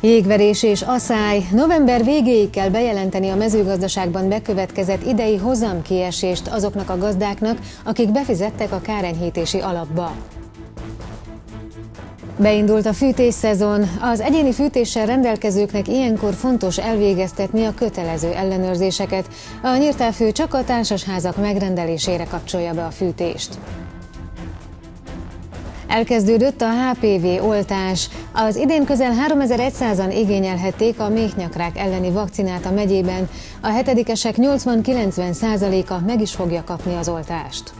Jégverés és asszály. November végéig kell bejelenteni a mezőgazdaságban bekövetkezett idei hozamkiesést azoknak a gazdáknak, akik befizettek a kárenyhítési alapba. Beindult a fűtésszezon. Az egyéni fűtéssel rendelkezőknek ilyenkor fontos elvégeztetni a kötelező ellenőrzéseket. A nyírtálfő csak a társasházak megrendelésére kapcsolja be a fűtést. Elkezdődött a HPV oltás. Az idén közel 3100-an igényelhették a méhnyakrák elleni vakcinát a megyében. A hetedikesek 80-90 a meg is fogja kapni az oltást.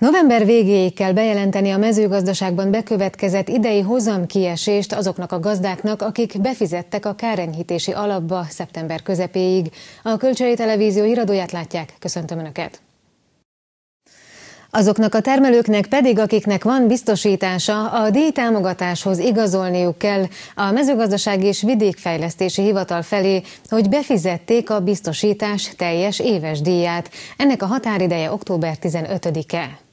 November végéig kell bejelenteni a mezőgazdaságban bekövetkezett idei hozamkiesést azoknak a gazdáknak, akik befizettek a kárenyhítési alapba szeptember közepéig. A Kölcsei Televízió iradóját látják. Köszöntöm Önöket! Azoknak a termelőknek pedig, akiknek van biztosítása, a díjtámogatáshoz igazolniuk kell a mezőgazdasági és vidékfejlesztési hivatal felé, hogy befizették a biztosítás teljes éves díját. Ennek a határideje október 15-e.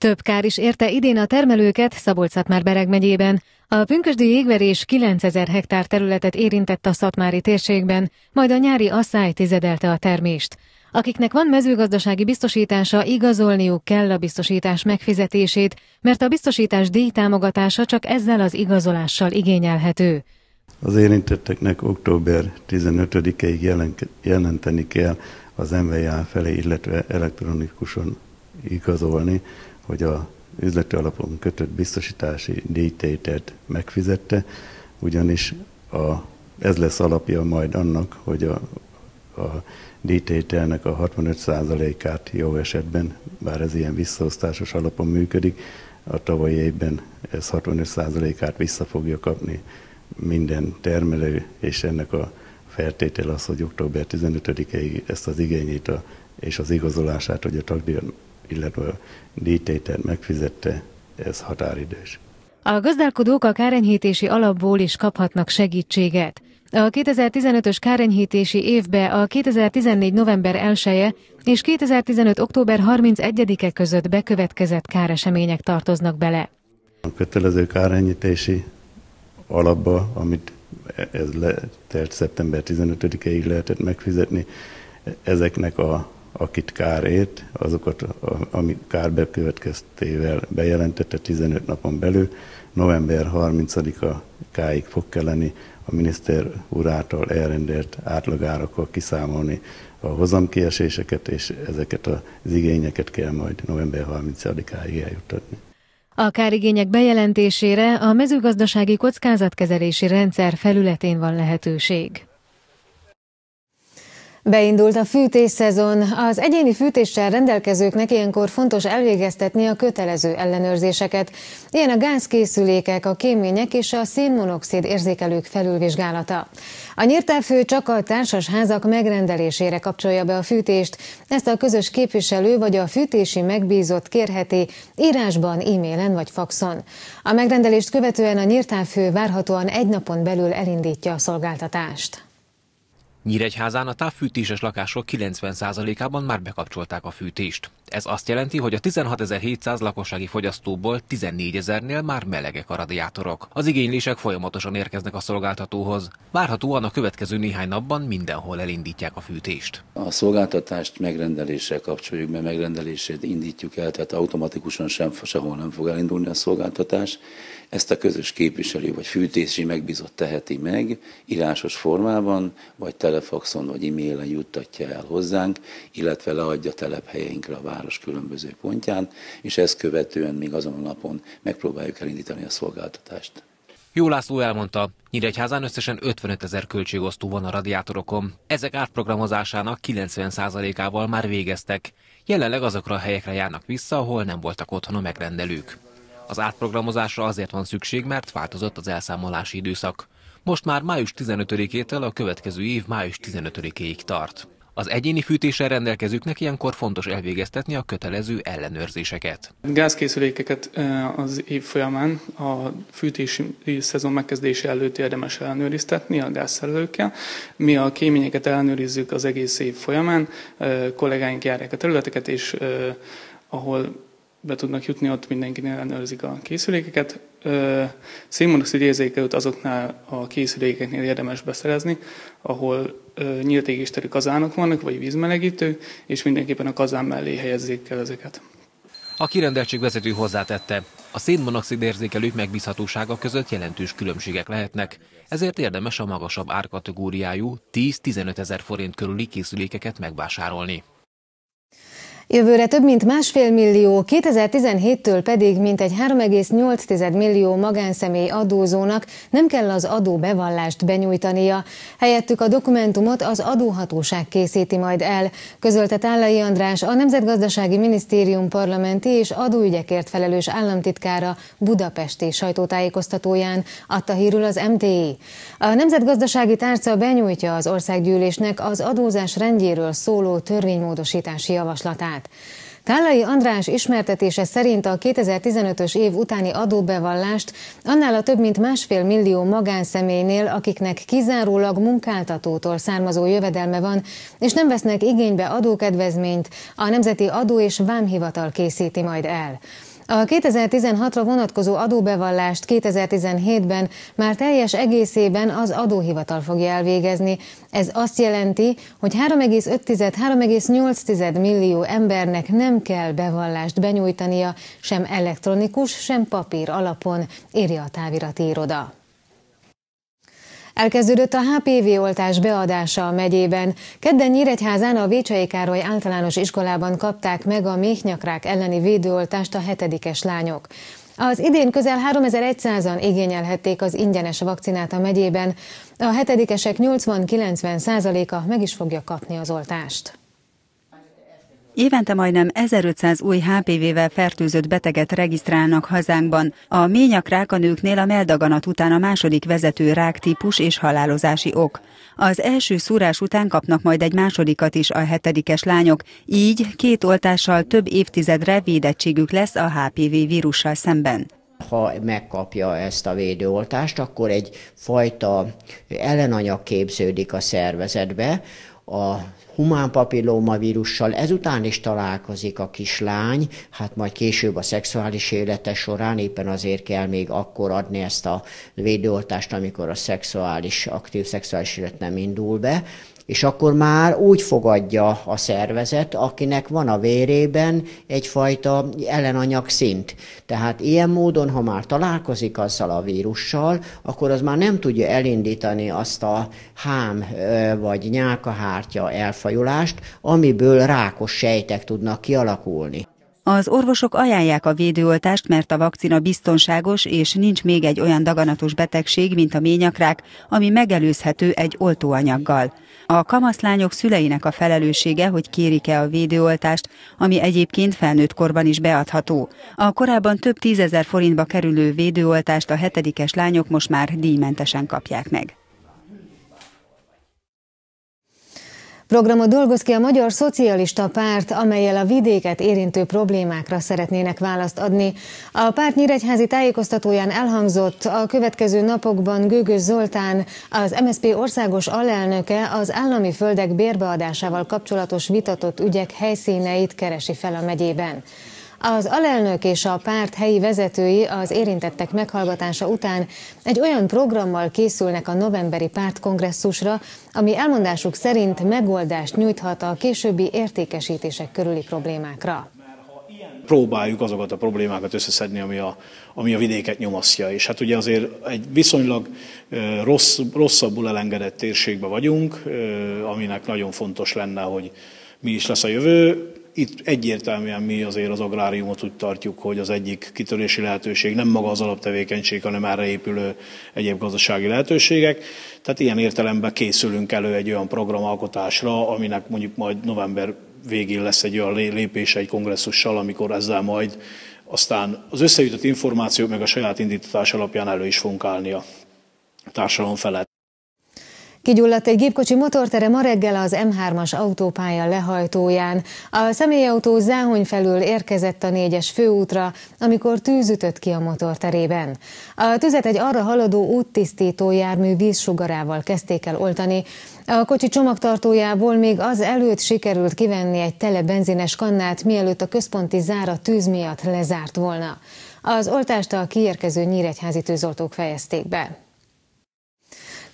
Több kár is érte idén a termelőket szabolcs Bereg megyében. A pünkösdi jégverés 9000 hektár területet érintett a Szatmári térségben, majd a nyári asszály tizedelte a termést. Akiknek van mezőgazdasági biztosítása, igazolniuk kell a biztosítás megfizetését, mert a biztosítás díjtámogatása csak ezzel az igazolással igényelhető. Az érintetteknek október 15-ig jelenteni kell az MVA felé, illetve elektronikusan igazolni hogy a üzleti alapon kötött biztosítási díjtételt megfizette, ugyanis a, ez lesz alapja majd annak, hogy a, a díjtételnek a 65%-át jó esetben, bár ez ilyen visszaosztásos alapon működik, a tavalyi évben ez 65%-át vissza fogja kapni minden termelő, és ennek a feltétel az, hogy október 15-ig ezt az igényét a, és az igazolását, hogy a tagdíjon illetve a díjtételt megfizette, ez határidős. A gazdálkodók a kárenyhítési alapból is kaphatnak segítséget. A 2015-ös kárenyhítési évbe a 2014. november 1 -e és 2015. október 31-e között bekövetkezett káresemények tartoznak bele. A kötelező kárenyhítési alapba, amit ez le, tehát szeptember 15-ig lehetett megfizetni, ezeknek a akit kár ért, azokat, ami kár bekövetkeztével bejelentette 15 napon belül, november 30-a káig fog kelleni a miniszter úr elrendelt átlagárakkal kiszámolni a hozamkieséseket, és ezeket az igényeket kell majd november 30-áig eljutatni. A kárigények bejelentésére a mezőgazdasági kockázatkezelési rendszer felületén van lehetőség. Beindult a fűtésszezon. Az egyéni fűtéssel rendelkezőknek ilyenkor fontos elvégeztetni a kötelező ellenőrzéseket. Ilyen a gázkészülékek, a kémények és a szénmonoxid érzékelők felülvizsgálata. A nyírtávfő csak a társasházak megrendelésére kapcsolja be a fűtést. Ezt a közös képviselő vagy a fűtési megbízott kérheti írásban, e-mailen vagy faxon. A megrendelést követően a nyírtávfő várhatóan egy napon belül elindítja a szolgáltatást. Nyíregyházán a távfűtéses lakások 90%-ában már bekapcsolták a fűtést. Ez azt jelenti, hogy a 16.700 lakossági fogyasztóból 14.000-nél már melegek a radiátorok. Az igénylések folyamatosan érkeznek a szolgáltatóhoz. Várhatóan a következő néhány napban mindenhol elindítják a fűtést. A szolgáltatást megrendeléssel kapcsoljuk, mert megrendelését indítjuk el, tehát automatikusan sem, sehol nem fog elindulni a szolgáltatás ezt a közös képviselő vagy fűtési megbízott teheti meg írásos formában, vagy telefaxon vagy e-mailen juttatja el hozzánk, illetve leadja telephelyeinkre a város különböző pontján, és ezt követően még azon a napon megpróbáljuk elindítani a szolgáltatást. Jó László elmondta, Nyíregyházán összesen 55 ezer költségosztó van a radiátorokon. Ezek átprogramozásának 90%-ával már végeztek. Jelenleg azokra a helyekre járnak vissza, ahol nem voltak otthon a megrendelők. Az átprogramozásra azért van szükség, mert változott az elszámolási időszak. Most már május 15-től a következő év május 15-ig tart. Az egyéni fűtéssel rendelkezőknek ilyenkor fontos elvégeztetni a kötelező ellenőrzéseket. Gázkészülékeket az év folyamán a fűtési szezon megkezdése előtt érdemes ellenőriztetni a gázszerelőkkel. Mi a kéményeket ellenőrizzük az egész év folyamán, kollégáink járják a területeket, és ahol be tudnak jutni, ott mindenkinél ellenőrzik a készülékeket. Szénmonoxid érzékelőt azoknál a készülékeknél érdemes beszerezni, ahol nyílt égésterű kazánok vannak, vagy vízmelegítő, és mindenképpen a kazán mellé helyezzék el ezeket. A kirendeltség vezető hozzátette, a szénmonoxid érzékelők megbízhatósága között jelentős különbségek lehetnek, ezért érdemes a magasabb árkategóriájú 10-15 ezer forint körüli készülékeket megvásárolni. Jövőre több mint másfél millió, 2017-től pedig mintegy 3,8 millió magánszemély adózónak nem kell az adóbevallást benyújtania. Helyettük a dokumentumot az adóhatóság készíti majd el, közölte Tállai András, a Nemzetgazdasági Minisztérium parlamenti és adóügyekért felelős államtitkára budapesti sajtótájékoztatóján, adta hírül az MTI. A Nemzetgazdasági Tárca benyújtja az országgyűlésnek az adózás rendjéről szóló törvénymódosítási javaslatát témát. Tállai András ismertetése szerint a 2015-ös év utáni adóbevallást annál a több mint másfél millió magánszemélynél, akiknek kizárólag munkáltatótól származó jövedelme van, és nem vesznek igénybe adókedvezményt, a Nemzeti Adó és Vámhivatal készíti majd el. A 2016-ra vonatkozó adóbevallást 2017-ben már teljes egészében az adóhivatal fogja elvégezni. Ez azt jelenti, hogy 3,5-3,8 millió embernek nem kell bevallást benyújtania, sem elektronikus, sem papír alapon, írja a távirati iroda. Elkezdődött a HPV oltás beadása a megyében. Kedden Nyíregyházán a Vécsei Károly általános iskolában kapták meg a méhnyakrák elleni védőoltást a hetedikes lányok. Az idén közel 3100-an igényelhették az ingyenes vakcinát a megyében. A hetedikesek 80-90 százaléka meg is fogja kapni az oltást. Évente majdnem 1500 új HPV-vel fertőzött beteget regisztrálnak hazánkban. A ményakrák a nőknél a meldaganat után a második vezető ráktípus és halálozási ok. Az első szúrás után kapnak majd egy másodikat is a hetedikes lányok, így két oltással több évtizedre védettségük lesz a HPV vírussal szemben ha megkapja ezt a védőoltást, akkor egy fajta ellenanyag képződik a szervezetbe, a humán papillómavírussal, ezután is találkozik a kislány, hát majd később a szexuális élete során éppen azért kell még akkor adni ezt a védőoltást, amikor a szexuális, aktív szexuális élet nem indul be, és akkor már úgy fogadja a szervezet, akinek van a vérében egyfajta ellenanyag szint. Tehát ilyen módon, ha már találkozik azzal a vírussal, akkor az már nem tudja elindítani azt a hám vagy nyálkahártya elfajulást, amiből rákos sejtek tudnak kialakulni. Az orvosok ajánlják a védőoltást, mert a vakcina biztonságos, és nincs még egy olyan daganatos betegség, mint a ményakrák, ami megelőzhető egy oltóanyaggal. A kamaszlányok szüleinek a felelőssége, hogy kérik-e a védőoltást, ami egyébként felnőtt korban is beadható. A korábban több tízezer forintba kerülő védőoltást a hetedikes lányok most már díjmentesen kapják meg. Programot dolgoz ki a Magyar Szocialista Párt, amelyel a vidéket érintő problémákra szeretnének választ adni. A párt nyíregyházi tájékoztatóján elhangzott a következő napokban Gőgös Zoltán, az MSZP országos alelnöke az állami földek bérbeadásával kapcsolatos vitatott ügyek helyszíneit keresi fel a megyében. Az alelnök és a párt helyi vezetői az érintettek meghallgatása után egy olyan programmal készülnek a novemberi pártkongresszusra, ami elmondásuk szerint megoldást nyújthat a későbbi értékesítések körüli problémákra próbáljuk azokat a problémákat összeszedni, ami a, ami a vidéket nyomasztja. És hát ugye azért egy viszonylag rossz, rosszabbul elengedett térségben vagyunk, aminek nagyon fontos lenne, hogy mi is lesz a jövő itt egyértelműen mi azért az agráriumot úgy tartjuk, hogy az egyik kitörési lehetőség nem maga az alaptevékenység, hanem erre épülő egyéb gazdasági lehetőségek. Tehát ilyen értelemben készülünk elő egy olyan programalkotásra, aminek mondjuk majd november végén lesz egy olyan lépése egy kongresszussal, amikor ezzel majd aztán az összejutott információk meg a saját indítatás alapján elő is fogunk állni a társadalom felett. Kigyulladt egy gépkocsi motortere ma reggel az M3-as autópálya lehajtóján. A személyautó záhony felül érkezett a négyes főútra, amikor tűz ütött ki a motorterében. A tüzet egy arra haladó úttisztító jármű vízsugarával kezdték el oltani. A kocsi csomagtartójából még az előtt sikerült kivenni egy tele benzines kannát, mielőtt a központi zára tűz miatt lezárt volna. Az oltást a kiérkező nyíregyházi tűzoltók fejezték be.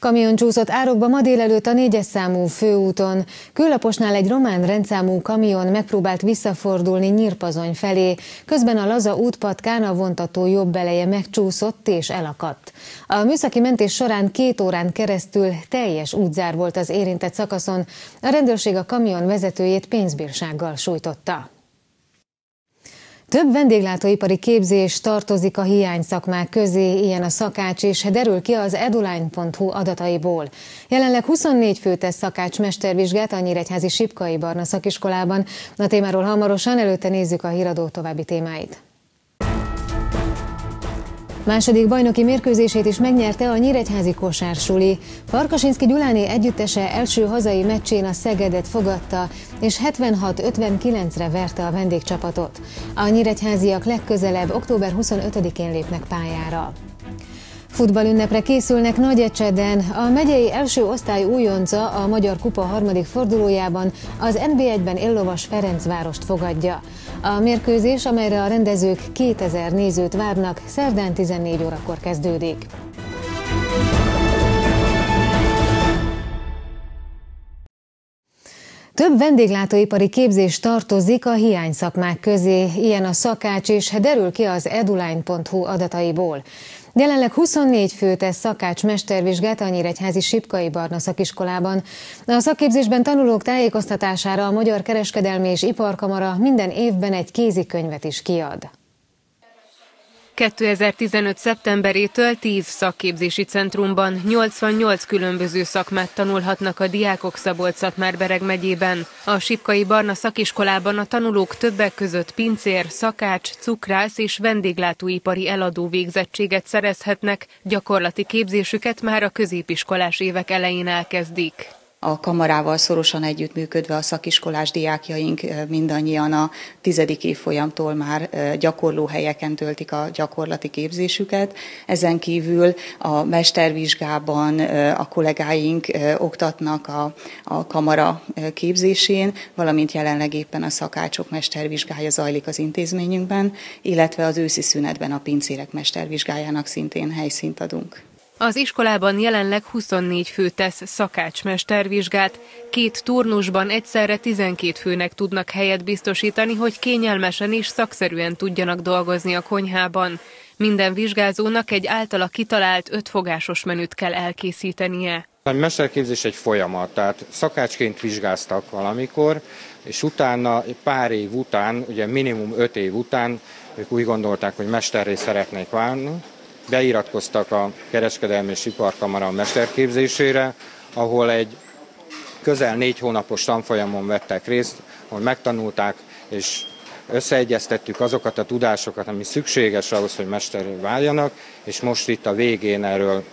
Kamion csúszott árokba ma délelőtt a négyes számú főúton. Küllaposnál egy román rendszámú kamion megpróbált visszafordulni Nyírpazony felé, közben a laza útpatkán a vontató jobb eleje megcsúszott és elakadt. A műszaki mentés során két órán keresztül teljes útzár volt az érintett szakaszon, a rendőrség a kamion vezetőjét pénzbírsággal sújtotta. Több vendéglátóipari képzés tartozik a hiány szakmák közé, ilyen a szakács, és derül ki az eduline.hu adataiból. Jelenleg 24 fő tesz szakács mestervizsgát a Nyíregyházi Sipkai Barna szakiskolában. A témáról hamarosan előtte nézzük a híradó további témáit. Második bajnoki mérkőzését is megnyerte a Nyíregyházi kosársuli. Farkasinszki Gyuláné együttese első hazai meccsén a Szegedet fogadta, és 76-59-re verte a vendégcsapatot. A nyíregyháziak legközelebb október 25-én lépnek pályára. Futballünnepre készülnek Nagyecseden. A megyei első osztály újonca a Magyar Kupa harmadik fordulójában az NB1-ben Illovas Ferencvárost fogadja. A mérkőzés, amelyre a rendezők 2000 nézőt várnak, szerdán 14 órakor kezdődik. Több vendéglátóipari képzés tartozik a hiány szakmák közé, ilyen a szakács, és derül ki az eduline.hu adataiból. Jelenleg 24 fő tesz szakács mestervizsgát a Nyíregyházi Sipkai Barna szakiskolában. A szakképzésben tanulók tájékoztatására a Magyar Kereskedelmi és Iparkamara minden évben egy kézikönyvet is kiad. 2015. szeptemberétől 10 szakképzési centrumban 88 különböző szakmát tanulhatnak a diákok Szabolcs-Szatmár-Bereg megyében. A Sipkai Barna szakiskolában a tanulók többek között pincér, szakács, cukrász és vendéglátóipari eladó végzettséget szerezhetnek, gyakorlati képzésüket már a középiskolás évek elején elkezdik a kamarával szorosan együttműködve a szakiskolás diákjaink mindannyian a tizedik évfolyamtól már gyakorló helyeken töltik a gyakorlati képzésüket. Ezen kívül a mestervizsgában a kollégáink oktatnak a, a kamara képzésén, valamint jelenleg éppen a szakácsok mestervizsgája zajlik az intézményünkben, illetve az őszi szünetben a pincérek mestervizsgájának szintén helyszínt adunk. Az iskolában jelenleg 24 fő tesz szakácsmestervizsgát, két turnusban egyszerre 12 főnek tudnak helyet biztosítani, hogy kényelmesen és szakszerűen tudjanak dolgozni a konyhában. Minden vizsgázónak egy általa kitalált ötfogásos menüt kell elkészítenie. A mesterképzés egy folyamat, tehát szakácsként vizsgáztak valamikor, és utána, pár év után, ugye minimum öt év után, ők úgy gondolták, hogy mesterré szeretnék válni, beiratkoztak a Kereskedelmi és Iparkamara mesterképzésére, ahol egy közel négy hónapos tanfolyamon vettek részt, ahol megtanulták és összeegyeztettük azokat a tudásokat, ami szükséges ahhoz, hogy mesterré váljanak, és most itt a végén erről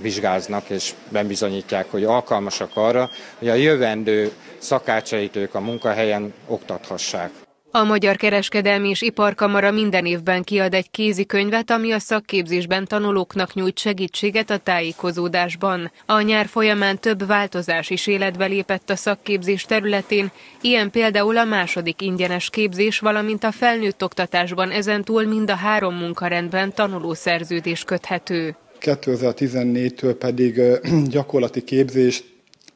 vizsgáznak, és bebizonyítják, hogy alkalmasak arra, hogy a jövendő szakácsait ők a munkahelyen oktathassák. A Magyar Kereskedelmi és Iparkamara minden évben kiad egy kézikönyvet, ami a szakképzésben tanulóknak nyújt segítséget a tájékozódásban. A nyár folyamán több változás is életbe lépett a szakképzés területén, ilyen például a második ingyenes képzés, valamint a felnőtt oktatásban ezentúl mind a három munkarendben tanulószerződés köthető. 2014-től pedig gyakorlati képzést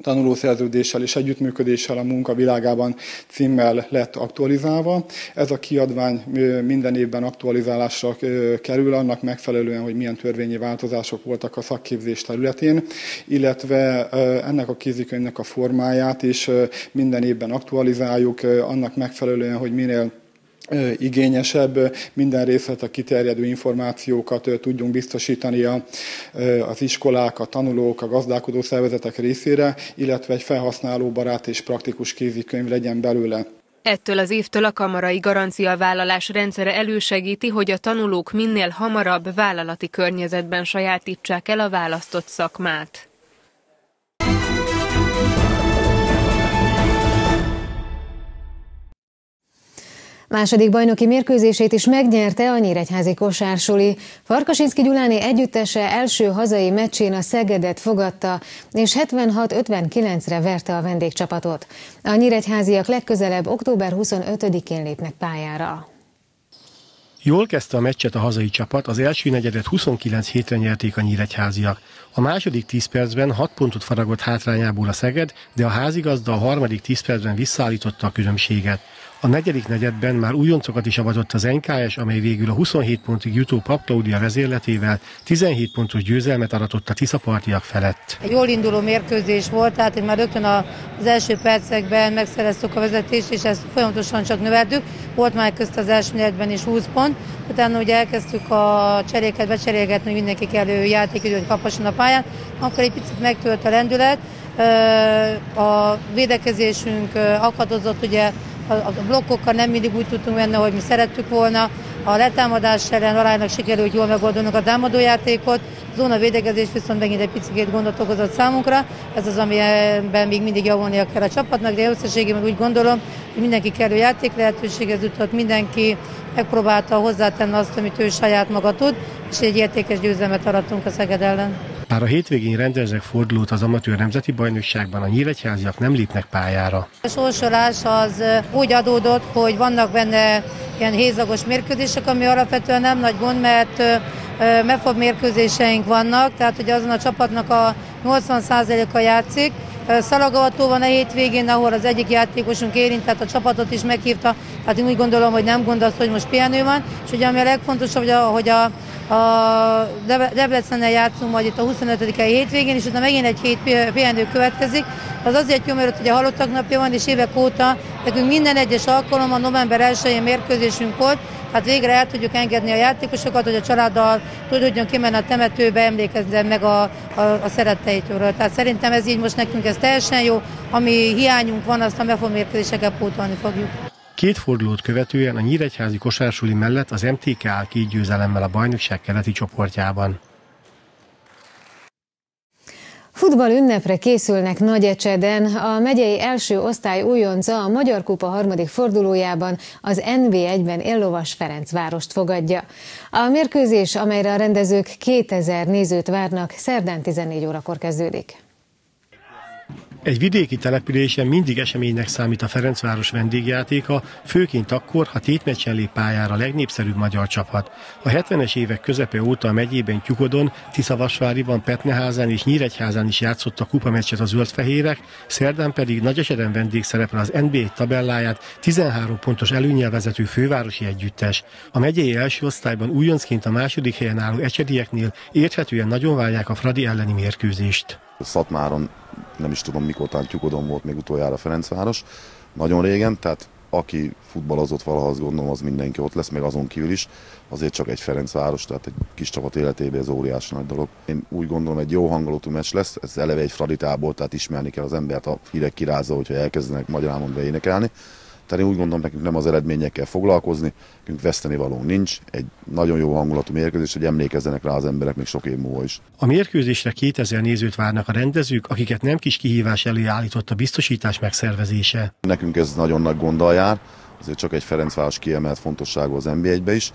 tanulószerződéssel és együttműködéssel a munka világában címmel lett aktualizálva. Ez a kiadvány minden évben aktualizálásra kerül, annak megfelelően, hogy milyen törvényi változások voltak a szakképzés területén, illetve ennek a kézikönyvnek a formáját is minden évben aktualizáljuk, annak megfelelően, hogy minél igényesebb, minden részlet a kiterjedő információkat tudjunk biztosítani az iskolák, a tanulók, a gazdálkodó szervezetek részére, illetve egy felhasználóbarát és praktikus kézikönyv legyen belőle. Ettől az évtől a kamarai garanciavállalás rendszere elősegíti, hogy a tanulók minél hamarabb vállalati környezetben sajátítsák el a választott szakmát. Második bajnoki mérkőzését is megnyerte a Nyíregyházi kosársuli. Farkasinszki Gyuláni együttese első hazai meccsén a Szegedet fogadta, és 76-59-re verte a vendégcsapatot. A Nyíregyháziak legközelebb október 25-én lépnek pályára. Jól kezdte a meccset a hazai csapat, az első negyedet 29 hétre nyerték a nyíregyháziak. A második 10 percben 6 pontot faragott hátrányából a Szeged, de a házigazda a harmadik 10 percben visszaállította a különbséget. A negyedik negyedben már újoncokat is avatott az NKS, amely végül a 27 pontig jutó Pap Claudia vezérletével 17 pontos győzelmet aratott a Tiszapartiak felett. Egy jól induló mérkőzés volt, tehát hogy már rögtön az első percekben megszereztük a vezetést, és ezt folyamatosan csak növeltük. Volt már közt az első negyedben is 20 pont, utána ugye elkezdtük a cseréket becserélgetni, hogy mindenki kellő játékidőt kaphasson a pályán, akkor egy picit megtölt a lendület, a védekezésünk akadozott, ugye a blokkokkal nem mindig úgy tudtunk menni, hogy mi szerettük volna. A letámadás ellen alának sikerült jól megoldanunk a támadójátékot, zóna védekezés viszont megint egy picit gondot okozott számunkra. Ez az, amiben még mindig javulnia kell a csapatnak, de összességében úgy gondolom, hogy mindenki kellő játék lehetőséghez jutott, mindenki megpróbálta hozzátenni azt, amit ő saját maga tud, és egy értékes győzelmet arattunk a Szeged ellen. Már a hétvégén rendeznek fordulót az amatőr nemzeti bajnokságban, a nyíregyháziak nem lépnek pályára. A sorsolás az úgy adódott, hogy vannak benne ilyen hézagos mérkőzések, ami alapvetően nem nagy gond, mert megfog mérkőzéseink vannak, tehát hogy azon a csapatnak a 80%-a játszik, Szalagavató van a hétvégén, ahol az egyik játékosunk érint, tehát a csapatot is meghívta, tehát én úgy gondolom, hogy nem gond az, hogy most pihenő van, és ugye ami a legfontosabb, hogy a, hogy a a Debrecennel játszunk majd itt a 25 i hétvégén, és utána megint egy hét pihenő következik. Az azért jó, mert ugye halottak napja van, és évek óta nekünk minden egyes alkalommal november 1-én mérkőzésünk volt, hát végre el tudjuk engedni a játékosokat, hogy a családdal tudjon kimenni a temetőbe, emlékezzen meg a, a, a szeretteitől. Tehát szerintem ez így most nekünk ez teljesen jó, ami hiányunk van, azt a megfog mérkőzéseket pótolni fogjuk. Két fordulót követően a Nyíregyházi kosársuli mellett az MTK áll két győzelemmel a bajnokság keleti csoportjában. Futball ünnepre készülnek Nagyecseden. A megyei első osztály újonca a Magyar Kupa harmadik fordulójában az NB1-ben éllovas Ferencvárost fogadja. A mérkőzés, amelyre a rendezők 2000 nézőt várnak, szerdán 14 órakor kezdődik. Egy vidéki településen mindig eseménynek számít a Ferencváros vendégjátéka, főként akkor, ha tétmeccsen lép pályára a legnépszerűbb magyar csapat. A 70-es évek közepe óta a megyében Tyukodon, Tiszavasváriban, Petneházán és Nyíregyházán is játszott a kupameccset a zöldfehérek, szerdán pedig Nagyeseden vendég szerepel az NBA tabelláját 13 pontos előnyel vezető fővárosi együttes. A megyei első osztályban újoncként a második helyen álló ecsedieknél érthetően nagyon várják a Fradi elleni mérkőzést. Szatmáron nem is tudom mikor után Tyukodon volt még utoljára Ferencváros, nagyon régen, tehát aki futballozott valaha, azt gondolom, az mindenki ott lesz, meg azon kívül is. Azért csak egy Ferencváros, tehát egy kis csapat életében ez óriási nagy dolog. Én úgy gondolom, egy jó hangulatú meccs lesz, ez eleve egy fraditából, tehát ismerni kell az embert, a hírek kirázza, hogyha elkezdenek magyarámon beénekelni. Tehát én úgy gondolom, nekünk nem az eredményekkel foglalkozni, nekünk veszteni való nincs. Egy nagyon jó hangulatú mérkőzés, hogy emlékezzenek rá az emberek még sok év múlva is. A mérkőzésre 2000 nézőt várnak a rendezők, akiket nem kis kihívás elé állított a biztosítás megszervezése. Nekünk ez nagyon nagy gonddal jár, azért csak egy Ferencváros kiemelt fontosságú az NB1-be is.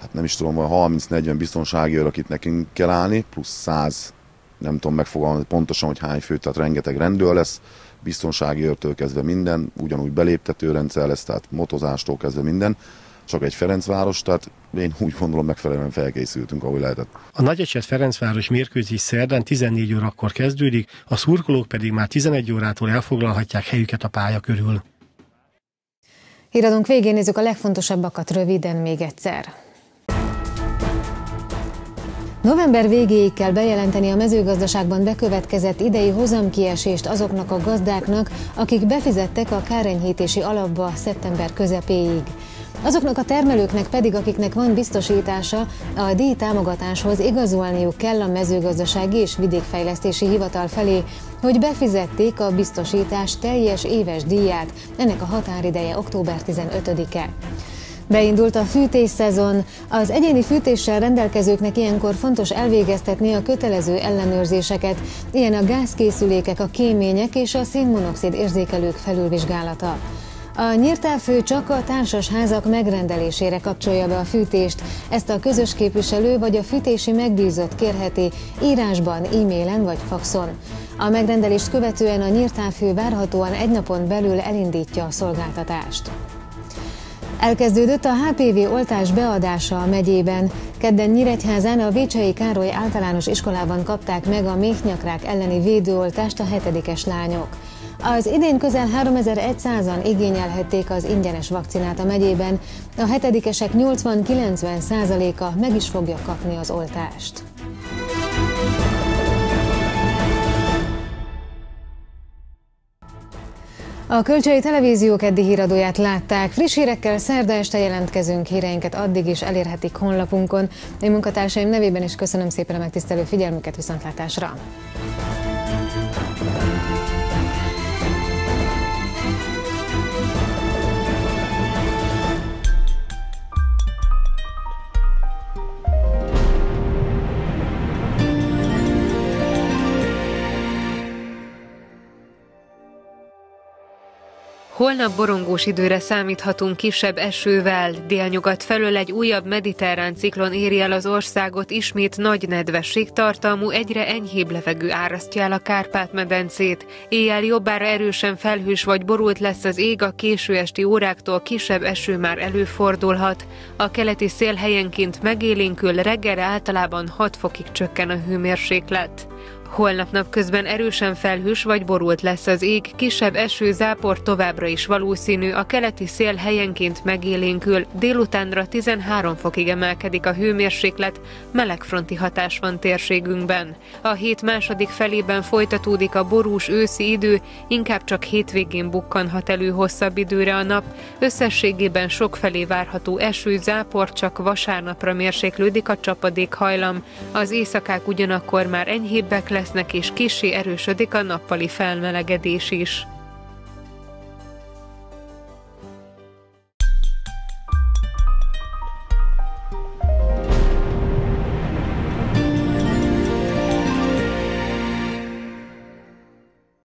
Hát nem is tudom, hogy 30-40 biztonsági őr, akit nekünk kell állni, plusz 100, nem tudom megfogalmazni pontosan, hogy hány fő, tehát rengeteg rendőr lesz biztonsági őrtől kezdve minden, ugyanúgy beléptető rendszer lesz, tehát motozástól kezdve minden, csak egy Ferencváros, tehát én úgy gondolom megfelelően felkészültünk, ahogy lehetett. A Nagyecset Ferencváros mérkőzés szerdán 14 órakor kezdődik, a szurkolók pedig már 11 órától elfoglalhatják helyüket a pálya körül. Híradónk végén nézzük a legfontosabbakat röviden még egyszer. November végéig kell bejelenteni a mezőgazdaságban bekövetkezett idei hozamkiesést azoknak a gazdáknak, akik befizettek a kárenyhítési alapba szeptember közepéig. Azoknak a termelőknek pedig, akiknek van biztosítása, a díj támogatáshoz igazolniuk kell a mezőgazdasági és vidékfejlesztési hivatal felé, hogy befizették a biztosítás teljes éves díját, ennek a határideje október 15-e. Beindult a fűtésszezon. Az egyéni fűtéssel rendelkezőknek ilyenkor fontos elvégeztetni a kötelező ellenőrzéseket, ilyen a gázkészülékek, a kémények és a szénmonoxid érzékelők felülvizsgálata. A nyírtelfő csak a társasházak megrendelésére kapcsolja be a fűtést. Ezt a közös képviselő vagy a fűtési megbízott kérheti írásban, e-mailen vagy faxon. A megrendelést követően a nyírtávfő várhatóan egy napon belül elindítja a szolgáltatást. Elkezdődött a HPV oltás beadása a megyében. Kedden Nyíregyházán a Vécsei Károly általános iskolában kapták meg a méhnyakrák elleni védőoltást a hetedikes lányok. Az idén közel 3100-an igényelhették az ingyenes vakcinát a megyében, a hetedikesek 80-90 százaléka meg is fogja kapni az oltást. A Kölcsei Televízió keddi híradóját látták. Friss hírekkel szerda este jelentkezünk, híreinket addig is elérhetik honlapunkon. Én munkatársaim nevében is köszönöm szépen a megtisztelő figyelmüket viszontlátásra. Holnap borongós időre számíthatunk kisebb esővel. Délnyugat felől egy újabb mediterrán ciklon éri el az országot, ismét nagy nedvesség tartalmú, egyre enyhébb levegő árasztja el a Kárpát-medencét. Éjjel jobbára erősen felhős vagy borult lesz az ég, a késő esti óráktól kisebb eső már előfordulhat. A keleti szél helyenként megélénkül, reggelre általában 6 fokig csökken a hőmérséklet. Holnap napközben erősen felhős vagy borult lesz az ég, kisebb eső zápor továbbra is valószínű, a keleti szél helyenként megélénkül, délutánra 13 fokig emelkedik a hőmérséklet, melegfronti hatás van térségünkben. A hét második felében folytatódik a borús őszi idő, inkább csak hétvégén bukkanhat elő hosszabb időre a nap, összességében sok felé várható eső zápor, csak vasárnapra mérséklődik a csapadék hajlam. Az éjszakák ugyanakkor már enyhébbek lesznek és kisé erősödik a nappali felmelegedés is.